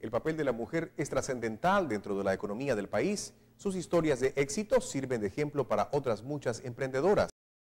El papel de la mujer es trascendental dentro de la economía del país. Sus historias de éxito sirven de ejemplo para otras muchas emprendedoras.